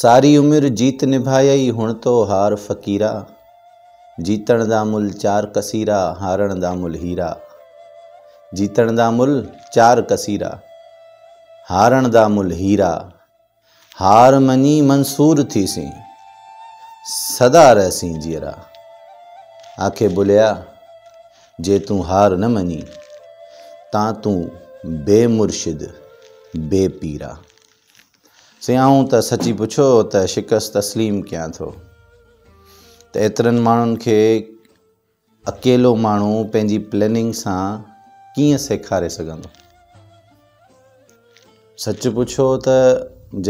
ਸਾਰੀ ਉਮਰ ਜੀਤ ਨਿਭਾਈ ਹੁਣ ਤੋਂ ਹਾਰ ਫਕੀਰਾ ਜੀਤਣ ਦਾ ਮੁੱਲ ਚਾਰ ਕਸੀਰਾ ਹਾਰਨ ਦਾ ਮੁੱਲ ਹੀਰਾ ਜੀਤਣ ਦਾ ਮੁੱਲ ਚਾਰ ਕਸੀਰਾ ਹਾਰਨ ਦਾ ਮੁੱਲ ਹੀਰਾ ਹਾਰ ਮਨੀ ਮਨਸੂਰ ਥੀ ਸੀ ਸਦਾ ਰਹਿਸੀ ਜੀਰਾ ਆਖੇ ਬੁਲਿਆ ਜੇ ਤੂੰ ਹਾਰ ਨ ਮਨੀ ਤਾਂ ਤੂੰ ਬੇਮੁਰਸ਼ਿਦ ਬੇਪੀਰਾ सेयूं त सची पुछो त शिकस्त तस्लीम कयां थो त एतिरनि माण्हुनि खे अकेलो माण्हू पंहिंजी प्लॅनिंग सां कीअं सेखारे सघंदो सच पुछो त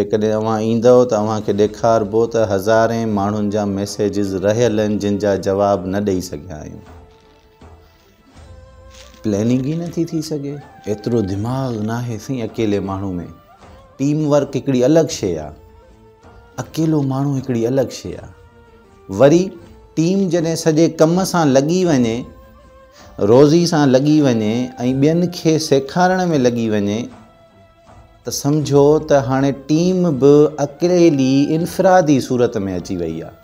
जेकॾहिं तव्हां ईंदव त अव्हांखे ॾेखारिबो त हज़ारे माण्हुनि जा मैसेजिस रहियल आहिनि जिन जा जवाब न ॾेई सघिया आहियूं प्लैनिंग ई नथी थी सघे एतिरो दिमाग़ु नाहे सही अकेले माण्हू में टीम वर्क हिकिड़ी अलॻि शइ आहे अकेलो माण्हू हिकिड़ी अलॻि शइ आहे वरी टीम जॾहिं सॼे कम सां लॻी वञे रोज़ी सां लॻी वञे ऐं ॿियनि खे सेखारण में लॻी वञे त सम्झो त हाणे टीम बि अकेली इंफरादी सूरत में अची वई आहे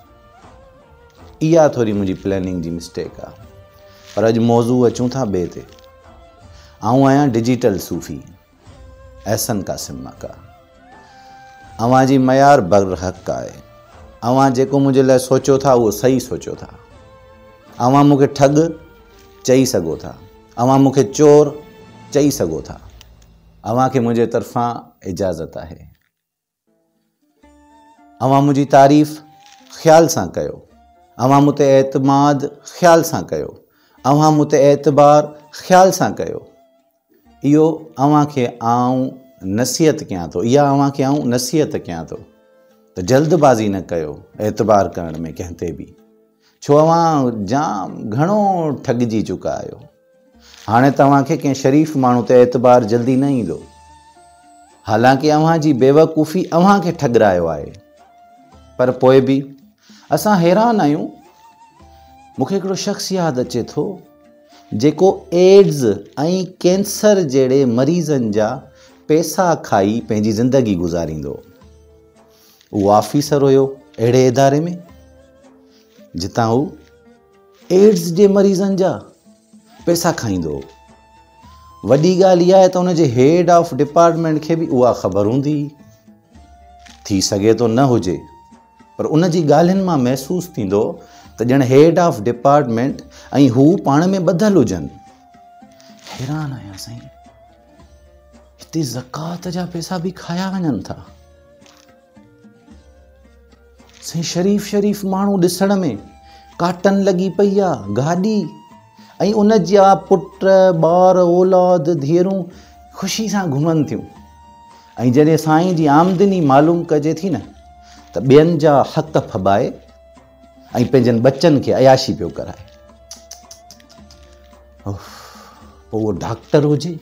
इहा थोरी मुंहिंजी प्लॅनिंग जी मिस्टेक आहे पर अॼु मौज़ू अचूं था ॿिए ते आऊं आहियां डिजिटल सूफ़ी एहसन का सिम्मा का अवां जी मयार बगर हक़ का आहे अवां जेको मुंहिंजे लाइ सोचियो था उहो सही सोचो था अवां मूंखे ठग चई सघो था अवां मूंखे चोर चई सघो था अवां खे मुंहिंजे तरफ़ां इजाज़त आहे अवां मुंहिंजी तारीफ़ ख़्याल सां कयो अवां मूं एतमाद ख़्याल सां कयो अवां मूं एतबार ख़्याल सां कयो इहो अव्हांखे आऊं नसीहत कयां थो इहा अव्हांखे नसीहत कयां थो त जल्दबाज़ी न कयो एतबार करण में कंहिं ते बि छो अव्हां जाम घणो ठगिजी चुका आहियो हाणे तव्हांखे कंहिं शरीफ़ माण्हू ते एतबार जल्दी न ईंदो हालांकि अव्हां जी बेवकूफ़ी अव्हांखे ठगरायो आहे पर पोइ बि असां हैरान आहियूं मूंखे हिकिड़ो शख़्स यादि अचे थो जेको एड्स ऐं कैंसर जहिड़े मरीज़नि जा पैसा खाई पंहिंजी ज़िंदगी गुज़ारींदो उहो ऑफिसर हुयो अहिड़े इदारे में जितां हू एड्स जे मरीज़नि जा पैसा खाईंदो हो वॾी ॻाल्हि इहा आहे त हुनजे हेड ऑफ डिपार्टमेंट खे बि उहा ख़बर हूंदी थी सघे थो न हुजे पर उन जी ॻाल्हियुनि मां महसूसु थींदो त ॼण हेड ऑफ डिपार्टमेंट ऐं हू पाण में ॿधलु हुजनि हैरान आहियां साईं हिते ज़कात जा पैसा बि खाया वञनि था साईं शरीफ़ शरीफ़ माण्हू ॾिसण में काटन लॻी पई आहे गाॾी ऐं उन जा पुट ॿार औलाद धीअरूं ख़ुशी सां घुमनि थियूं ऐं जॾहिं साईं जी आमदनी मालूम कजे थी न त ॿियनि जा हथ फबाए ऐं पंहिंजनि बचनि खे अयाशी पियो कराए उहो डॉक्टर हुजे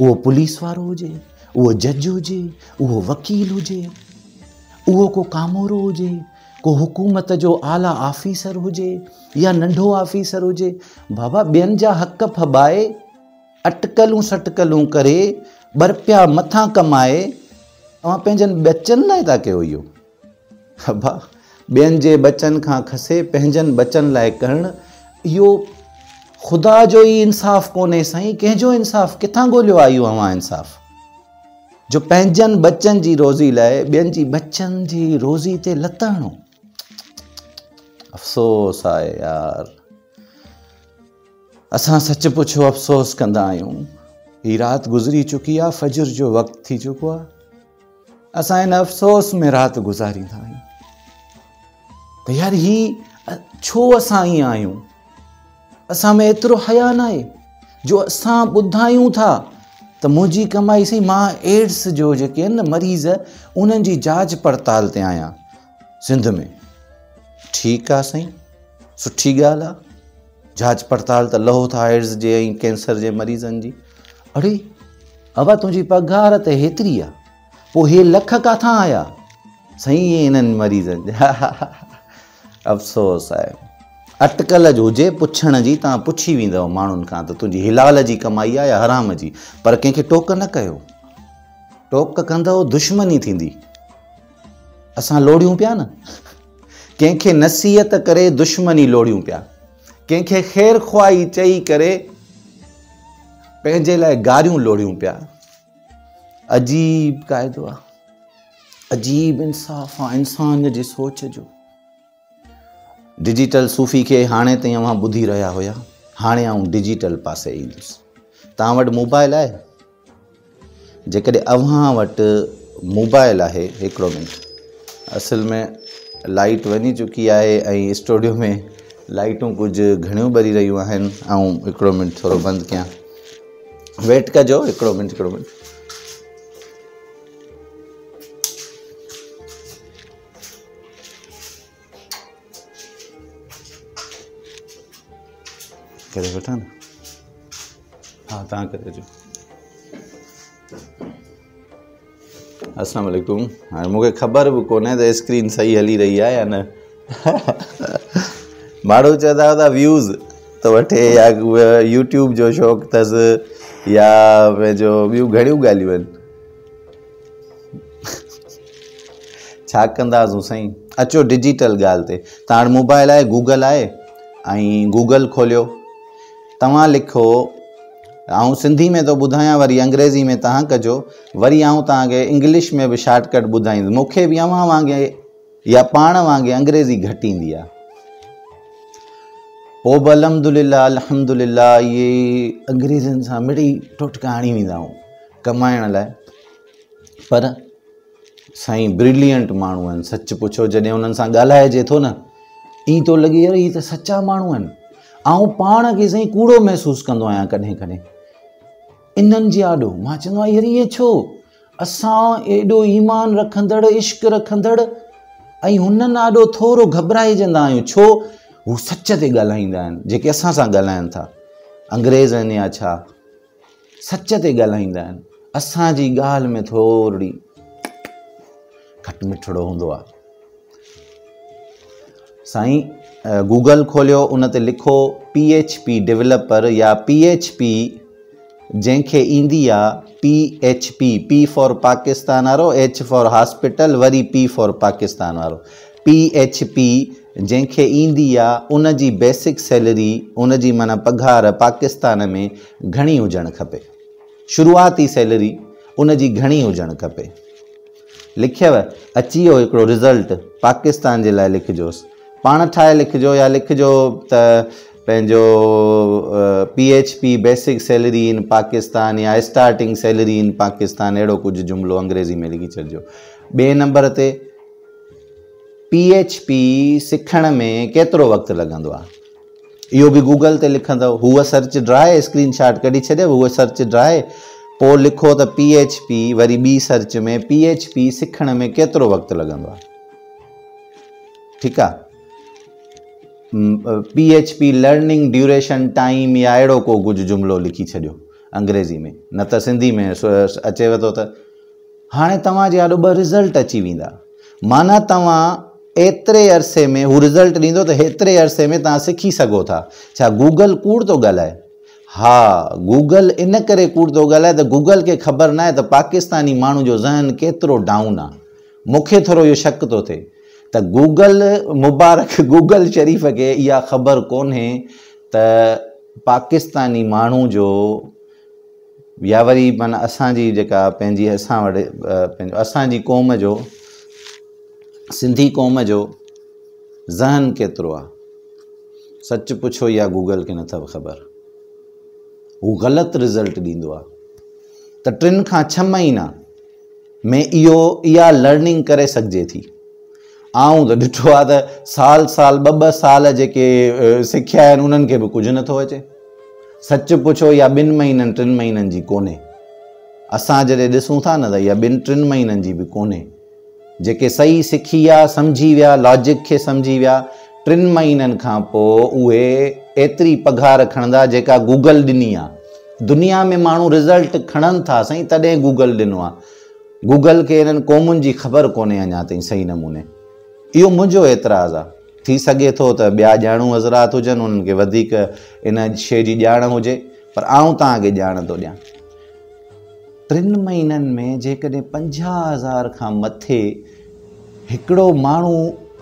उहो पुलिस वारो हुजे उहो जज हुजे उहो वकील हुजे उहो को कामोरो हुजे को हुकूमत जो आला ऑफिसर हुजे या नंढो ऑफिसर हुजे बाबा ॿियनि जा हक़ फबाए अटकलूं सटकलूं करे ॿ मथां कमाए तव्हां पंहिंजनि बचनि लाइ था कयो इहो ॿियनि जे बचनि खां खसे पंहिंजनि बचनि लाइ करणु इहो ख़ुदा जो ई इंसाफ़ु कोन्हे साईं कंहिंजो इंसाफ़ु किथां ॻोल्हियो आहे इहो अवां इंसाफ़ु जो पंहिंजनि बचनि जी रोज़ी लाइ ॿियनि जी बचनि जी रोज़ी ते लताइणो अफ़सोस आहे यार असां सच पुछो अफ़सोस कंदा आहियूं ही राति गुज़री चुकी आहे फ़जर जो वक़्तु थी चुको आहे असां हिन अफ़सोस में राति गुज़ारींदा आहियूं त यार ही छो असां ईअं आहियूं असां में एतिरो हया न आहे जो असां ॿुधायूं था त मुंहिंजी कमाई सही मां एड्स जो जेके आहिनि न मरीज़ उन्हनि जी जांच पड़ताल ते आहियां सिंध में ठीकु आहे साईं सुठी ॻाल्हि आहे जांच पड़ताल त लहो था एड्स जे ऐं कैंसर जे मरीज़नि जी अड़े अबा तुंहिंजी पघार त हेतिरी आहे पोइ हे लख किथां आया साईं इन्हनि मरीज़नि जा अफ़सोसु आहे अटकल जो हुजे पुछण जी तव्हां पुछी वेंदव माण्हुनि खां त तुंहिंजी हिलाल जी कमाई आहे या हराम जी पर कंहिंखे टोक न कयो टोक कंदव दुश्मनी थींदी असां लोड़ियूं पिया न कंहिंखे नसीहत करे दुश्मनी लोड़ियूं पिया कंहिंखे ख़ैर ख्वाई चई करे पंहिंजे लाइ गारियूं लोड़ियूं पिया अजीब क़ाइदो आहे अजीब इंसाफ़ आहे इंसान जे सोच जो डिजिटल सूफ़ी के हाँ ताईं बुधी रहा हुआ हाँ हाणे आउं डिजिटल पास इंदुस तट मोबाइल है जेकॾहिं अव्हां मोबाइल है एक मिनट असल में लाइट वही चुकी है स्टूडियो में लाइटू कुछ घणियूं ॿरी रही मिनट थोड़ा बंद क्या वेट कजो मिनट मिनट करे वठां न हा तव्हां करे अचो अलीकु हाणे मूंखे ख़बर बि कोन्हे त स्क्रीन सही हली रही आहे या न माण्हू चवंदा हुआ व्यूज़ त वठे या उहे यूट्यूब जो शौक़ु अथसि या पंहिंजो ॿियूं घणियूं ॻाल्हियूं आहिनि छा कंदा तूं साईं अचो डिजिटल ॻाल्हि ते त हाणे मोबाइल आहे गूगल आहे ऐं गूगल खोलियो तव्हां लिखो ऐं सिंधी में थो ॿुधायां वरी अंग्रेज़ी में तव्हां कजो वरी आऊं तव्हांखे इंग्लिश में बि शॉर्टकट ॿुधाईंदुसि मूंखे बि अव्हां वांगुरु या पाण वांगुरु अंग्रेज़ी घटि ईंदी आहे पोइ बि अलहमला लहमद इहे अंग्रेज़नि सां मिड़ी टोटका हणी वेंदा आहियूं कमाइण लाइ पर साईं ब्रिलियंट माण्हू आहिनि सचु पुछो जॾहिं हुननि सां ॻाल्हाइजे थो न ईअं थो लॻे ई त सचा माण्हू आहिनि ऐं पाण खे साईं कूड़ो महसूसु कंदो आहियां कॾहिं कॾहिं इन्हनि जे आॾो मां चवंदो आहियां यार इहे छो असां एॾो ईमान रखंदड़ इश्क रखंदड़ ऐं हुननि आॾो थोरो घबराइजंदा आहियूं छो हू सच ते ॻाल्हाईंदा आहिनि जेके असां सां ॻाल्हाइनि था अंग्रेज़ आहिनि या छा सच ते ॻाल्हाईंदा आहिनि असांजी ॻाल्हि में थोरी घटि मिठड़ो हूंदो आहे साईं गूगल खोलियो उन ते लिखो पी एच पी डेवलपर या पी एच पी जंहिंखे ईंदी आहे P H P P for Pakistan वारो एच फॉर हॉस्पिटल वरी पी फॉर पाकिस्तान वारो पी एच पी जंहिंखे ईंदी आहे उन जी बेसिक सैलरी उन जी माना पघार पाकिस्तान में घणी हुजणु खपे शुरूआती सैलरी उनजी घणी हुजणु खपे लिखियव अची वियो हिकिड़ो रिज़ल्ट पाकिस्तान जे लाइ लिखिजोसि पाण ठाहे लिखिजो या लिखिजो त पंहिंजो P H P basic salary in Pakistan या स्टार्टिंग सैलरी इन पाकिस्तान अहिड़ो कुझु जुमिलो अंग्रेज़ी में लिखी छॾिजो ॿिए नंबर ते पी एच पी सिखण में केतिरो वक़्तु लॻंदो आहे इहो बि गूगल ते लिखंदो हूअ सर्च ड्राए स्क्रीनशॉट कढी छॾियो हूअ सर्च ड्राए पोइ लिखो त पी एच पी वरी ॿी सर्च में पी एच पी सिखण में केतिरो वक़्तु लॻंदो आहे ठीकु आहे P H P learning duration time या अहिड़ो को कुझु जुमिलो लिखी छॾियो अंग्रेज़ी में न त सिंधी में अचेव थो त हाणे तव्हांजे अॼु ॿ रिज़ल्ट अची वेंदा माना तव्हां एतिरे अरसे में हू रिज़ल्ट ॾींदो त हेतिरे अरसे में तव्हां सिखी सघो था छा गूगल कूड़ थो ॻाल्हाए हा गूगल इन करे कूड़ थो ॻाल्हाए त गूगल खे ख़बर न आहे त पाकिस्तानी माण्हू जो ज़हन केतिरो डाउन आहे मूंखे थोरो इहो शक थो थिए त गूगल मुबारक गूगल शरीफ़ खे इहा ख़बर कोन्हे त पाकिस्तानी माण्हू जो या वरी माना असांजी जेका पंहिंजी असां वटि पंहिंजो असांजी क़ौम जो सिंधी क़ौम जो ज़हन केतिरो आहे सच पुछो इहा गूगल खे न ख़बर हू ग़लति रिज़ल्ट ॾींदो आहे त टिनि खां छह महीना में इहो इहा लर्निंग करे सघिजे थी आऊं त ॾिठो आहे त साल साल ॿ ॿ साल जेके सिखिया आहिनि उन्हनि खे बि कुझु नथो अचे सच पुछो इहा ॿिनि महीननि टिनि महीननि जी कोन्हे असां जॾहिं ॾिसूं था न त इहा ॿिनि टिनि महीननि जी बि कोन्हे जेके सही सिखी विया सम्झी विया लॉजिक खे सम्झी विया टिनि महीननि खां पोइ उहे एतिरी पघार खणंदा जेका गूगल ॾिनी आहे दुनिया में माण्हू रिज़ल्ट खणनि था साईं तॾहिं गूगल ॾिनो आहे गूगल खे हिननि क़ौमुनि जी ख़बर कोन्हे अञा ताईं सही नमूने इहो मुंहिंजो एतिराज़ु आहे थी सघे थो त ॿिया ॼाणू हज़रात हुजनि उन्हनि खे वधीक इन शइ जी ॼाण हुजे पर आऊं तव्हांखे ॼाण थो ॾियां टिनि महीननि में जेकॾहिं पंजाह हज़ार खां मथे हिकिड़ो माण्हू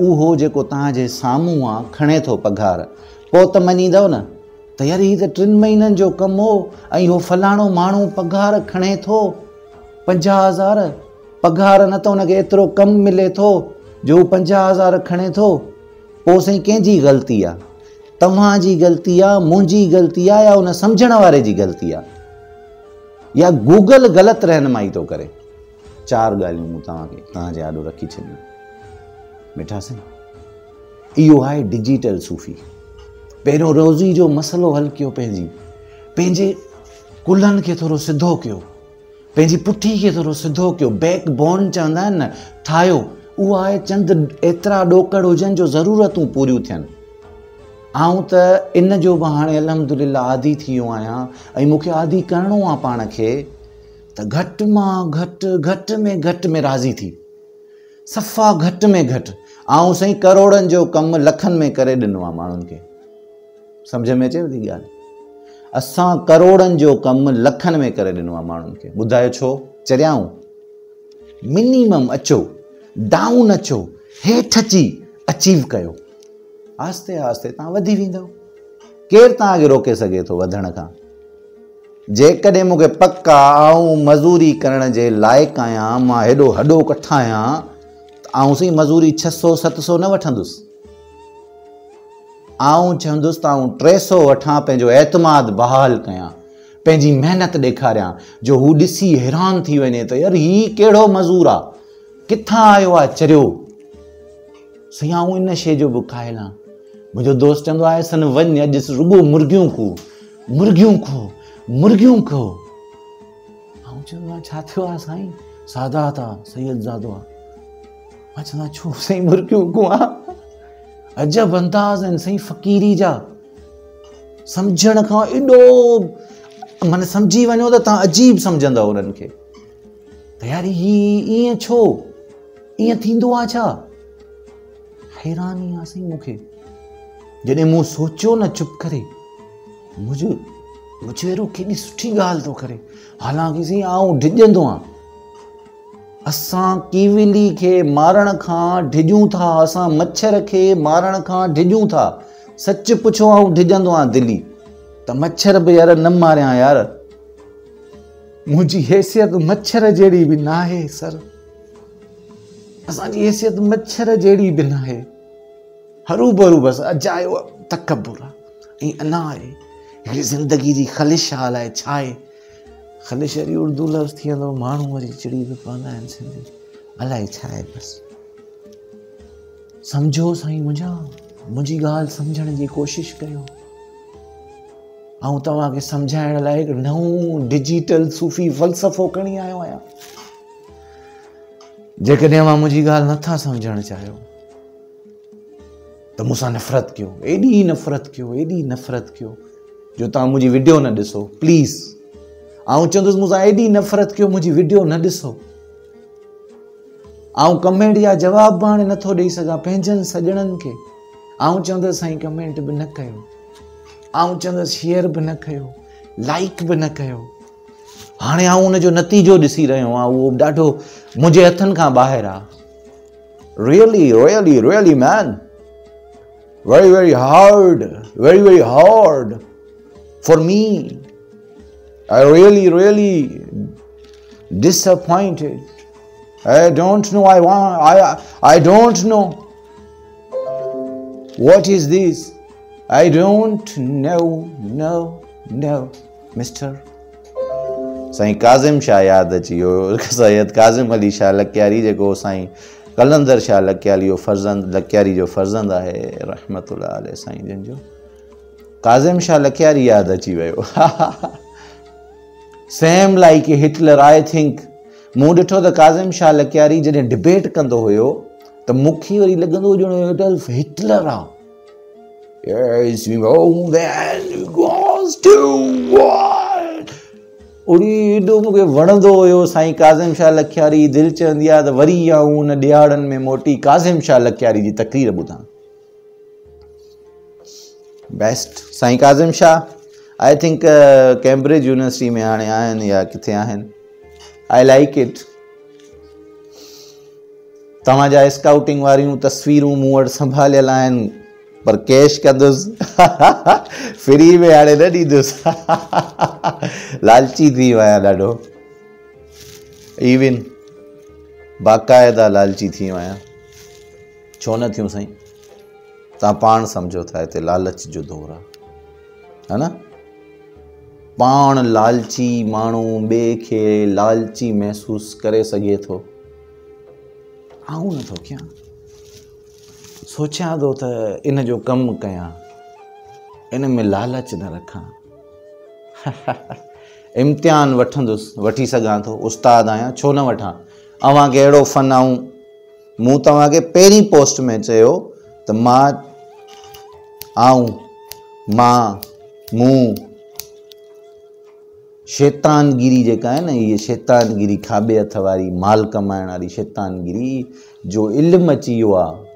उहो जेको तव्हांजे साम्हूं आहे खणे थो पघार पोइ त मञींदव न त यार हीअ त टिनि महीननि जो कमु हो ऐं इहो फलाणो माण्हू पघार खणे थो पंजाह हज़ार पघार न त हुनखे एतिरो कमु मिले थो जो पंजाहु हज़ार खणे थो पोइ साईं कंहिंजी ग़लती आहे तव्हांजी ग़लती आहे मुंहिंजी ग़लती आहे या उन सम्झण वारे जी ग़लती आहे या गूगल ग़लति रहनुमाई थो करे चारि ॻाल्हियूं मूं तव्हांखे तव्हांजे आॾो रखी छॾियूं मिठासीं इहो आहे डिजिटल सूफ़ी पहिरियों रोज़ी जो मसलो हल कयो पंहिंजी पंहिंजे कुलनि खे थोरो सिधो कयो पंहिंजी पुठी खे थोरो सिधो कयो बैक बोन चवंदा आहिनि न ठाहियो उहा आहे चंद एतिरा ॾोकड़ हुजनि जो ज़रूरतूं पूरियूं थियनि आऊं त इन जो बि हाणे अलहम ला आदि थी वियो आहियां ऐं मूंखे आदि करिणो आहे पाण खे त घटि मां घटि घटि में घटि में राज़ी थी सफ़ा घटि में घटि ऐं साईं करोड़नि जो कमु लखनि में करे ॾिनो आहे माण्हुनि खे सम्झ में अचे थी ॻाल्हि असां करोड़नि जो कमु लखनि में करे ॾिनो आहे माण्हुनि खे ॿुधायो छो चरियाऊं मिनिमम अचो डाउन अचो हेठि अची अचीव कयो आहिस्ते आहिस्ते तव्हां वधी वेंदव केरु तव्हांखे रोके सघे थो वधण खां जेकॾहिं मूंखे पक आहे ऐं मज़ूरी करण जे लाइक़ु आहियां मां हेॾो हॾो कठायां त आऊं साईं मज़ूरी छह सौ सत सौ न वठंदुसि आऊं चवंदुसि त आऊं टे सौ वठां पंहिंजो एतमाद बहाल कयां पंहिंजी महिनत ॾेखारियां जो हू ॾिसी हैरान थी वञे त यार हीउ कहिड़ो मज़ूर आहे किथां आयो आहे चरियो साईं आऊं इन शइ जो बि आहे मुंहिंजो दोस्त चवंदो आहे सन वञ अॼु रुॻो मुर्गियूं खो मुर्गियूं खो मुर्गियूं खो ऐं चवंदो खों छा थियो आहे साईं सादा था आहे मां चवंदो छो मुर्गियूं खो अजब अंदाज़ आहिनि फ़क़ीरी जा सम्झण खां एॾो माना सम्झी वञो त तव्हां अजीब सम्झंदव उन्हनि खे त यार हीअ ईअं छो ईअं थींदो आहे छा हैरानी आहे साईं मूंखे जॾहिं मूं सोचियो न चुप करे केॾी सुठी ॻाल्हि थो करे हालांकि साईं आउं डिॼंदो आहियां असां कीविली खे मारण खां डिॼूं था असां मच्छर खे मारण खां डिॼूं था सचु पुछो ऐं डिॼंदो आहियां दिली त मच्छर बि यार न मारिया यार मुंहिंजी हैसियत मच्छर जहिड़ी बि न आहे सर असांजी हैसियत तो मच्छर जहिड़ी बिना आहे हरू भरू बसि अजायो तकबुर आहे ऐं अना आहे हिकिड़ी ज़िंदगी जी ख़लिश हाल आहे छा आहे ख़लिश वरी उर्दू लफ़्ज़ थी वेंदो माण्हू वरी चिड़ी बि पवंदा आहिनि सिंधी अलाए छा आहे बसि सम्झो साईं मुंहिंजा मुंहिंजी ॻाल्हि सम्झण जी कोशिशि कयो ऐं तव्हांखे सम्झाइण लाइ हिकु नओं डिजिटल सूफ़ी फ़लसफ़ो खणी आयो आहियां जेकॾहिं मां मुंहिंजी ॻाल्हि नथा सम्झणु चाहियो त मूंसां नफ़रत कयो एॾी नफ़रत कयो एॾी नफ़रत कयो जो तव्हां मुंहिंजी वीडियो न ॾिसो प्लीज़ ऐं चवंदुसि मूंसां एॾी नफ़रत कयो मुंहिंजी वीडियो न ॾिसो ऐं कमेंट या जवाबु बि हाणे नथो ॾेई सघां पंहिंजनि सॼणनि खे ऐं चवंदुसि साईं कमेंट बि न कयो ऐं चवंदुसि शेयर बि न कयो लाइक बि न कयो हाँ आउं उनजो नतीजो ॾिसी रो आहियां उहो ॾाढो मुंहिंजे हथनि खां really really really man very very hard very very hard for me I really really disappointed I don't know I I i i don't know what is this i don't know no no साईं काज़िम शाह याद अची वियो सैद काज़िम अली शाह लक्यारी जेको साईं कलंदर शाह लकियाली फर्ज़ंद लकियारी जो फर्ज़ंद आहे रहमत आल साईं जंहिंजो काज़िम शाह लकियारी यादि अची वियो same like Hitler I think मूँ ॾिठो त काज़िम शाह लक्यारी जॾहिं डिबेट कंदो हुयो त मूंखे वरी लॻंदो ॼण हिटलर आहे Yes, we go, there goes to war. ओड़ी एॾो मूंखे वणंदो हुयो साईं काज़िम शाह लखियारी दिलि चवंदी आहे त वरी आऊं हुन ॾियारनि में मोटी काज़िम शाह लखियारी जी तकरीर ॿुधां best Sain Kazim Shah I think Cambridge university में हाणे आहिनि या किथे आहिनि आई लाइक इट तव्हांजा स्काउटिंग वारियूं तस्वीरूं मूं वटि संभालियल आहिनि पर कैश कंदुसि फ्री में हाणे न ॾींदुसि लालची थी वियो इविन ॾाढो लालची थी छो न थियूं साईं तव्हां पाण सम्झो था इतने लालच जो दौरु आहे है न पा लालची माण्हू ॿिए खे लालची महसूस करे सघे थो आऊं नथो कयां सोचियां थो त इन जो कमु कयां इन में लालच न रखां इम्तिहान वठंदुसि वठी सघां थो उस्तादु आहियां छो न वठां अव्हांखे अहिड़ो फ़न आऊं मूं तव्हांखे पहिरीं पोस्ट में चयो त मां आऊं मां मूं शैतानगिरी जेका आहे न इहा शैतानगिरी खाॿे हथ वारी माल कमाइण वारी शैतानगिरी जो इल्मु अची वियो आहे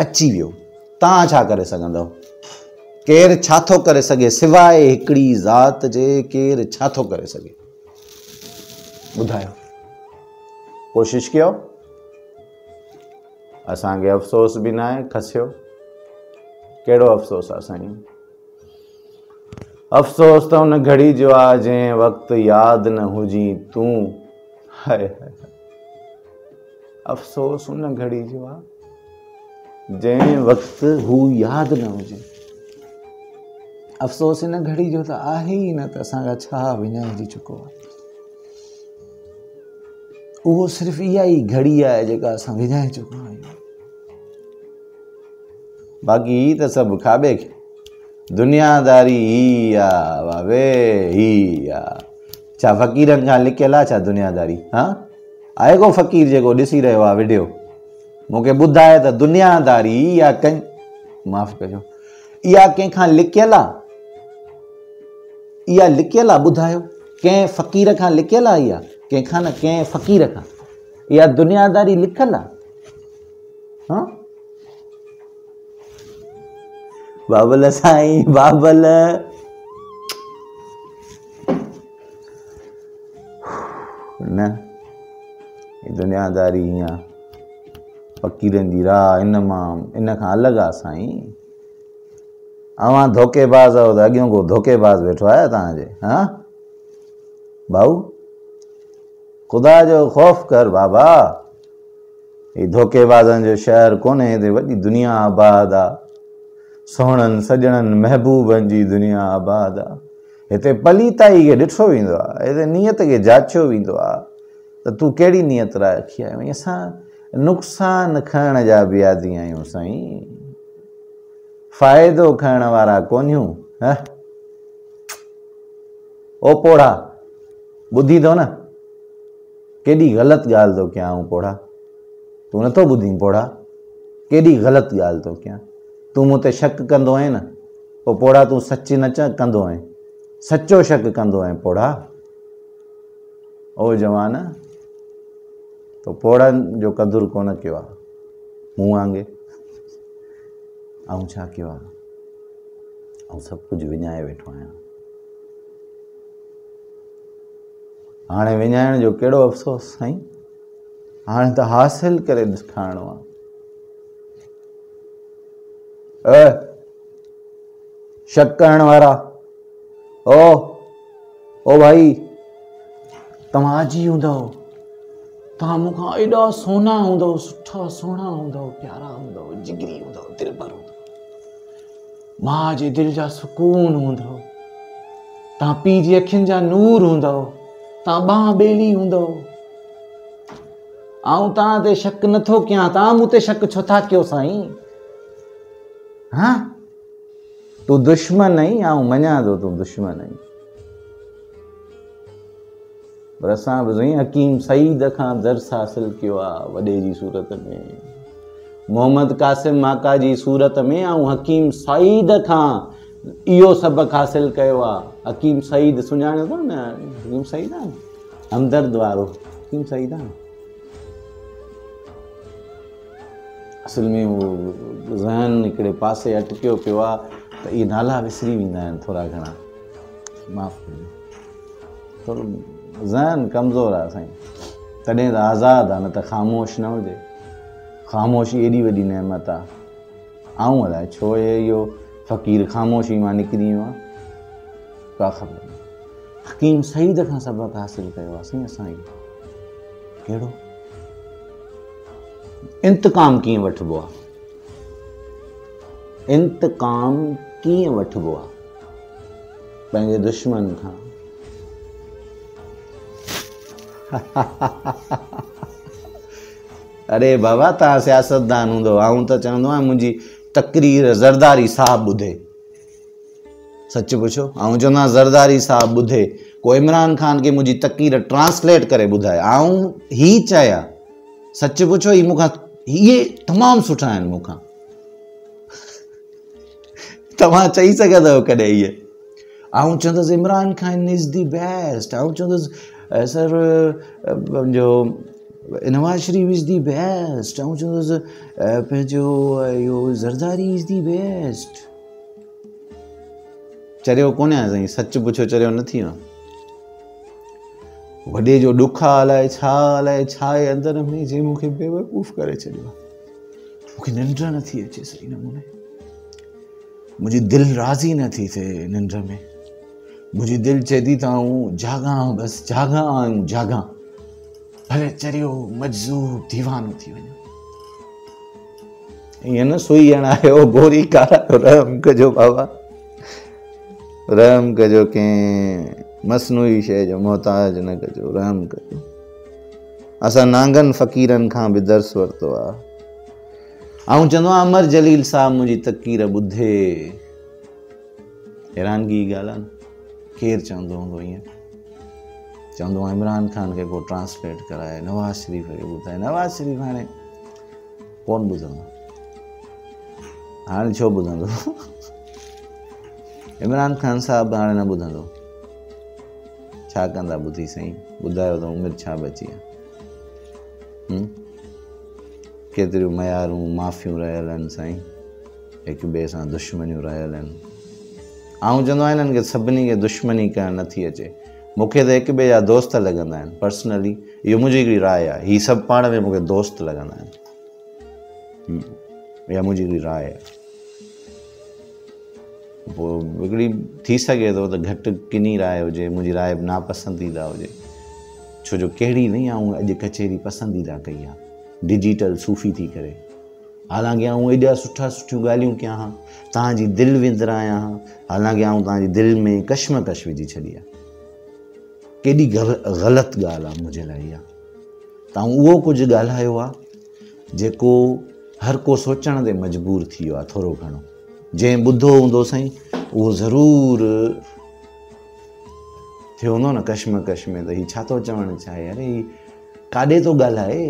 अची वियो तव्हां छा करे सघंदव केरु छा थो करे सघे सवाइ हिकिड़ी ज़ात जे केरु छा थो करे सघे ॿुधायो कोशिशि कयो असांखे अफ़सोस बि न आहे खसियो कहिड़ो अफ़सोस आहे साईं अफ़सोस त हुन घड़ी जो आहे जंहिं वक़्तु यादि न हुजे तूं अफ़सोस हुन घड़ी जो आहे जैन वक्त हू याद न हुजे अफ़सोस हिन घड़ी जो त आहे ई न त असांखां छा विञाइजी चुको आहे उहो सिर्फ़ु इहा ई घड़ी आहे जेका असां विञाए चुका आहियूं बाक़ी ही त सभु खाॿे खे दुनियादारी ही आहे ही आहे छा फ़क़ीरनि खां लिकियलु आहे छा दुनियादारी हा आहे को फ़क़ीर जेको ॾिसी रहियो आहे मुख्य बुधाए तो दुनियादारी या कें माफ़ कर या कंखा लिकियल आहे इहा लिकियल कें ॿुधायो कंहिं फ़क़ीर खां लिकियल आहे इहा न कें फ़क़ीर का या दुनियादारी लिखल आहे हाँ? बाबल साई बाबल न दुनियादारी ईअं फ़क़ीरनि जी राह इन मां इन खां अलॻि आहे साईं अवां धोखेबाज़ आहियो त अॻियों को धोखेबाज़ वेठो आहे तव्हांजे हा भाऊ ख़ुदा जो ख़ौफ़ कर बाबा ही धोखेबाज़नि जो शहर कोन्हे हिते वॾी दुनिया आबाद आहे सुहिणनि सजणनि महबूबनि जी दुनिया आबाद आहे हिते पलीताई खे ॾिठो वेंदो आहे हिते नियत खे जाचियो वेंदो आहे त तूं कहिड़ी नियत रखी आहीं असां नुक़सान खणण जा बि आदी आहियूं साईं फ़ाइदो खणण वारा कोन्हियूं ओ पोड़ा ॿुधी थो न केॾी ग़लति ॻाल्हि थो कयां आऊं पोड़ा तूं नथो ॿुधी पोड़ा केॾी ग़लति ॻाल्हि थो कयां तूं मूं ते शक कंदो आहीं न पोइ पोड़ा तूं सच न च कंदो आहीं सचो शक कंदो आहीं पोड़ा ओ जवान त पोड़नि जो कदुरु कोन कयो आहे मूं वांगुरु ऐं छा कयो आहे ऐं सभु कुझु विञाए वेठो आहियां हाणे विञाइण जो कहिड़ो अफ़सोस साईं हाणे त हासिल करे ॾिसाइणो आहे शक करण वारा ओ भाई तव्हां हूंदव तव्हां मूंखां एॾा सोना हूंदव सुठा हूंदव प्यारा हूंदव माउ जे दिलि जा सुकून हूंदो तव्हां पीउ जी अखियुनि जा नूर हूंदव तव्हां बांह ॿेली हूंदव ऐं तव्हां ते शक नथो कयां तव्हां मूं ते शक छो था कयो साईं हा तूं दुश्मन आहीं मञा थो तूं दुश्मन आहीं पर असां बि साईं हकीम सईद खां दर्स हासिलु कयो आहे वॾे जी सूरत में मोहम्मद क़ासिम माका जी सूरत में ऐं हकीम सईद खां इहो सबक़ु हासिलु कयो आहे हकीम सईद अथव न हकीम सईद आहे हमदर्द वारो हकीम सईद आहे असुल में उहो ज़हन हिकिड़े पासे अटकियो पियो आहे त इहे नाला विसरी वेंदा आहिनि थोरा घणा माफ़ु थोरो ज़हन कमज़ोर आहे साईं तॾहिं त आज़ादु आहे न त ख़ामोश न हुजे ख़ामोशी एॾी वॾी नहमियत आहे आऊं अलाए छो इहे इहो फ़क़ीर ख़ामोशी मां निकिरी वियो आहे का ख़बर हकीम सहीद खां सबक़ु हासिलु कयो आहे साईं असां इहो कहिड़ो इंतकाम कीअं वठिबो आहे इंतकाम कीअं वठिबो आहे पंहिंजे दुश्मन खां अरे बाबा तव्हां सियासतदान हूंदो आऊं त चवंदो आहियां मुंहिंजी तकरीर ज़रदारी साहब ॿुधे सच पुछो ऐं चवंदो आहियां ज़रदारी साहब ॿुधे को इमरान ख़ान खे मुंहिंजी तकरीर ट्रांसलेट करे ॿुधाए ऐं ही चाहियां सच पुछो ही मूंखां इहे तमामु सुठा आहिनि मूंखां तव्हां चई सघंदव कॾहिं इहे आऊं चवंदुसि Imran Khan is the best चवंदुसि सर जो Nawaz Sharif is the best ऐं चवंदुसि पंहिंजो इहो ज़रदारी इज़ दी बेस्ट चरियो कोन्हे आहे साईं सचु पुछियो चरियो न थी वियो वॾे जो ॾुख आहे अलाए छा अलाए छा आहे अंदर में जे मूंखे बेवकूफ़ करे छॾियो आहे मूंखे निंड नथी अचे सही नमूने मुंहिंजी दिलि राज़ी नथी थिए निंड में मुझे दिल चेदी ताऊं जागा बस जागा आऊं जागा भले चरियो मजज़ूब दीवानो थी वञो ईअं न सुई आहियो बोरी कारायो रहम कजो बाबा रहम कजो कंहिं मसनूई शइ जो मोहताज न कजो रहम कजो असां नांगनि फ़क़ीरनि खां बि दर्स वरितो आहे ऐं चवंदो अमर जलील साहब मुझी तकीर ॿुधे हैरानगी ॻाल्हि केरु चवंदो हूंदो ईअं चवंदो आहे इमरान ख़ान खे को ट्रांसलेट कराए नवाज़ शरीफ़ खे ॿुधाए नवाज़ शरीफ़ हाणे कोन ॿुधंदो हाणे छो ॿुधंदो इमरान ख़ान साहिब हाणे न ॿुधंदो छा कंदा ॿुधी साईं ॿुधायो त उमिरि छा बची आहे केतिरियूं मयारूं माफ़ियूं रहियल आहिनि साईं हिक ॿिए सां दुश्मनियूं रहियल आहिनि ऐं चवंदो आहियां हिननि खे दुश्मनी करणु नी अचे मुख्य त हिक ॿिए जा दोस्त लगन पर्सनली ये मुझी हिकिड़ी राय है हीअ सब पा में मुझे दोस्त लगन या मुझी मुंहिंजी राय है वो हिकिड़ी थी सके तो घट किनी राय हुजे मुंहिंजी राय नापसंदीदा हो छो जो कहिड़ी न आऊं अॼु कचहरी पसंदीदा कई आहे डिजिटल सूफ़ी थी करे हालांकि आऊं एॾा सुठा सुठियूं ॻाल्हियूं कयां हां तव्हांजी दिलि विंदर आहियां हां हालांकी आऊं तव्हांजी दिलि में कश्मकश विझी छॾी आहे केॾी गल ग़लति ॻाल्हि आहे मुंहिंजे लाइ इहा तव्हां उहो कुझु ॻाल्हायो आहे जेको हर को सोचण ते मजबूर थी वियो आहे थोरो घणो जंहिं ॿुधो हूंदो साईं उहो ज़रूरु थियो हूंदो न कश्मकश में त हीउ छा थो चवणु चाहे यार काॾे थो ॻाल्हाए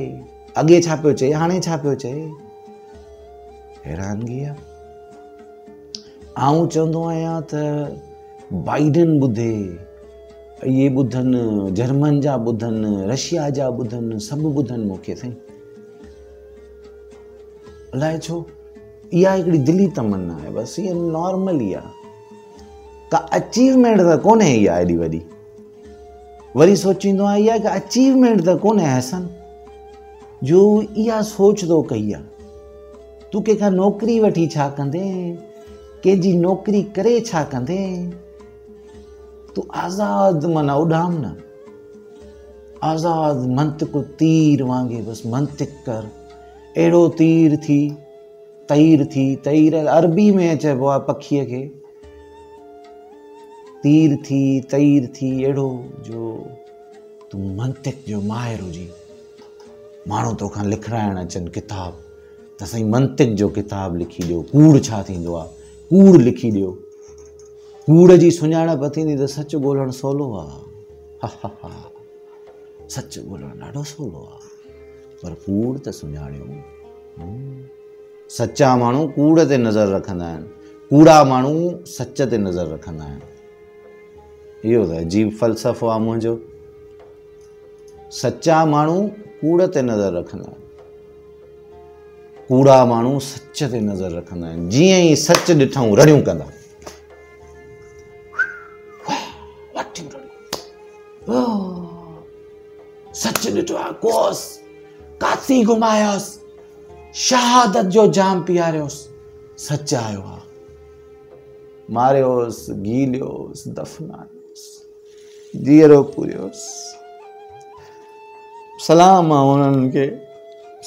अॻे छा पियो चए हाणे छा पियो चए हैरानगी आहे आऊं चवंदो आहियां त बाइडन ॿुधे इहे ॿुधनि जर्मन जा ॿुधनि रशिया जा ॿुधनि सभु ॿुधनि मूंखे साईं अलाए छो इहा हिकिड़ी दिली तमन्ना आहे बसि इहा नॉर्मल ई आहे का अचीवमेंट त कोन्हे इहा एॾी वॾी वरी सोचींदो आहे इहा अचीवमेंट त कोन्हे हसन जो इहा सोच थो कई आहे तूं कंहिंखां नौकिरी वठी छा कंदे कंहिंजी नौकिरी करे छा कंदे तूं आज़ाद माना उॾाम न आज़ाद मंतिक तीर वांगुरु बसि मंतिक कर अहिड़ो तीर थी तईर थी तईर अरबी में चइबो आहे पखीअ खे तीर थी तईर थी अहिड़ो जो तू मंतिक जो माहिर हुजी माण्हू तोखां लिखाइण अचनि किताब त साईं मंतिक जो किताबु लिखी ॾियो कूड़ छा थींदो आहे कूड़ लिखी ॾियो कूड़ जी सुञाणप थींदी त सचु ॻोल्हणु सवलो आहे सच ॻोल्हणु ॾाढो सवलो आहे पर कूड़ त सुञाणियो सचा माण्हू कूड़ ते नज़र रखंदा आहिनि कूड़ा माण्हू सच ते नज़र रखंदा आहिनि इहो त अजीब फ़लसफ़ो आहे मुंहिंजो सचा माण्हू कूड़ ते नज़र रखंदा आहिनि कूड़ा माण्हू सच ते नज़र रखंदा आहिनि जीअं ई सच ॾिठो रड़ियूं कंदा शहादत जो सच आयो आहे मारियोसि पूरियोसि सलाम आहे उन्हनि खे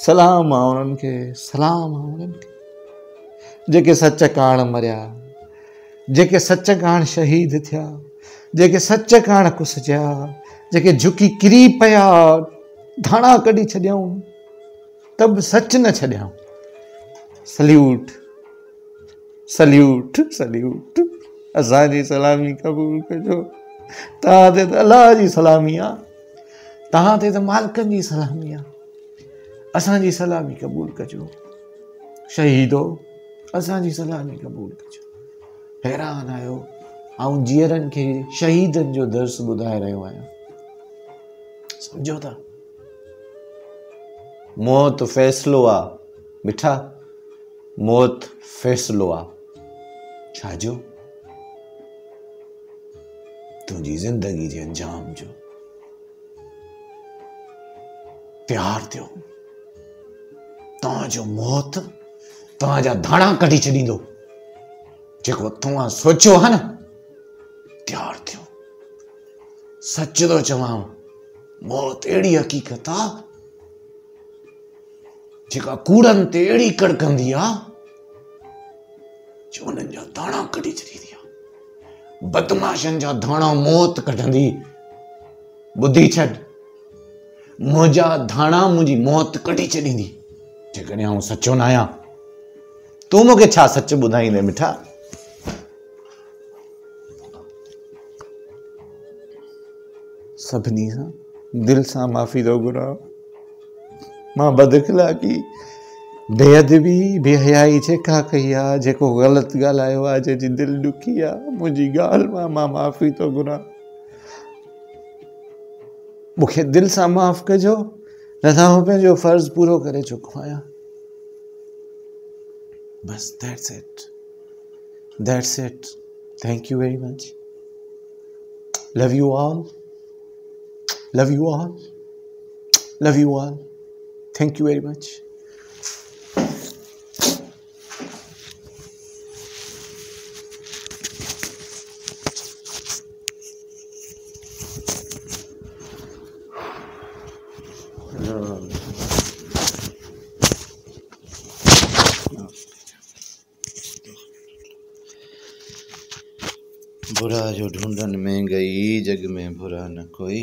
सलाम उन्हनि खे सलाम आहे उन्हनि खे जेके सच कार मरिया जेके सच काण शहीद थिया जेके सच काण कुसिजिया जेके झुकी किरी पिया धाणा कढी छॾियऊं त बि सच न छॾियऊं सल्यूट सल्यूट सल्यूट असांजी सलामी क़बूल कजो तव्हां ते त अलाह जी सलामी आहे तव्हां ते त मालिकनि जी सलामी आहे असांजी सलामी क़बूल कजो शहीदो असांजी सलामी क़बूल कजो हैरान आहियो ऐं जीअरनि खे शहीदनि जो दर्स ॿुधाए रहियो आहियां सम्झो था मौत फ़ैसिलो आहे मिठा मौत फ़ैसिलो आहे छाजो तुंहिंजी ज़िंदगी जे अंजाम जो तयारु थियो तो मौत तव्हांजा कटी छी जो जेको तव्हां सोचियो आहे न सच तो चव मौत हक़ीक़त आूड़न अड़ी कड़क दाणा कटी कड़कंदी बदमाशन जो जा धाणा मौत कटी बुद्धि छा धाणा मुझी मौत कटी छी जेकॾहिं आउं सचो ना आहियां तूं मूंखे छा सच ॿुधाईंदे मिठा सभिनी सां दिलि सां माफ़ी दो गुरा मां बदखलाकी बेअदबी बेहयाई जेका कई आहे जेको गाल आयो आ जे जी दिल दुखिया मुजी गाल मां मां माफ़ी तो गुरा मुखे दिल सां माफ कजो रजाओं पे जो फ़र्ज़ पूरा करे चुकवाया बस that's it that's it thank you very much love you all love you all love you all thank you very much बुरा जो ढूंढन में गई जग में बुरा न कोई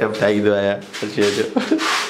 tiap-tiap itu ayah. Terima kasih.